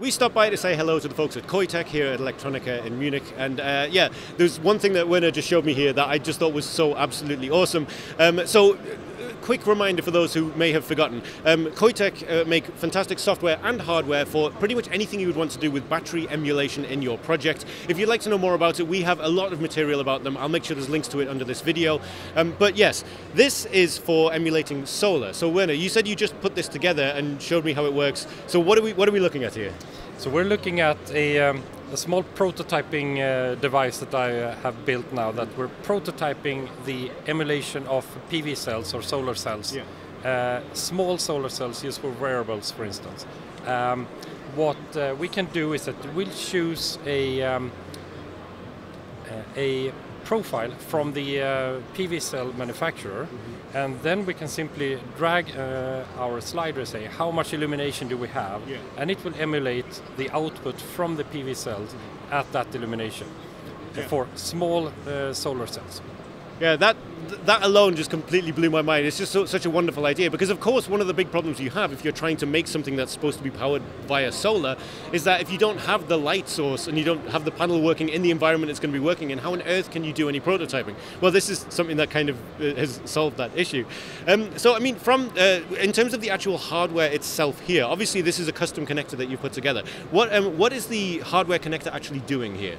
We stopped by to say hello to the folks at Qoitech here at Electronica in Munich, and uh, yeah, there's one thing that Werner just showed me here that I just thought was so absolutely awesome. Um, so, quick reminder for those who may have forgotten: um, uh, make fantastic software and hardware for pretty much anything you would want to do with battery emulation in your project. If you'd like to know more about it, we have a lot of material about them. I'll make sure there's links to it under this video. Um, but yes, this is for emulating solar. So, Werner, you said you just put this together and showed me how it works. So, what are we what are we looking at here? So we're looking at a, um, a small prototyping uh, device that I uh, have built now that we're prototyping the emulation of PV cells or solar cells. Yeah. Uh, small solar cells used for wearables, for instance. Um, what uh, we can do is that we'll choose a, um, a profile from the uh, PV cell manufacturer Mm-hmm. and then we can simply drag uh, our slider say how much illumination do we have Yeah. and it will emulate the output from the PV cells at that illumination Yeah. for small uh, solar cells. Yeah, that that alone just completely blew my mind. It's just so, such a wonderful idea because, of course, one of the big problems you have if you're trying to make something that's supposed to be powered via solar is that if you don't have the light source and you don't have the panel working in the environment it's going to be working in, how on earth can you do any prototyping? Well, this is something that kind of uh, has solved that issue. Um, so, I mean, from uh, in terms of the actual hardware itself here, obviously this is a custom connector that you put together. What um, what is the hardware connector actually doing here?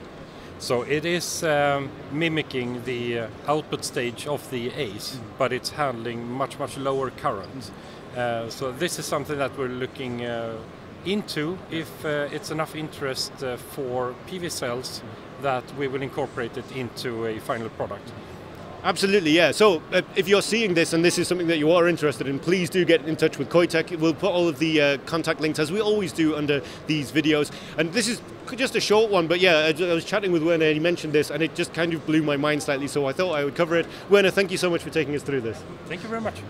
So it is um, mimicking the uh, output stage of the ACE, but it's handling much much lower current. Uh, so this is something that we're looking uh, into if uh, it's enough interest uh, for PV cells that we will incorporate it into a final product. Absolutely, yeah. So uh, if you're seeing this and this is something that you are interested in, please do get in touch with Qoitech. We'll put all of the uh, contact links, as we always do, under these videos. And this is just a short one, but yeah, I I was chatting with Werner and he mentioned this and it just kind of blew my mind slightly, so I thought I would cover it. Werner, thank you so much for taking us through this. Thank you very much.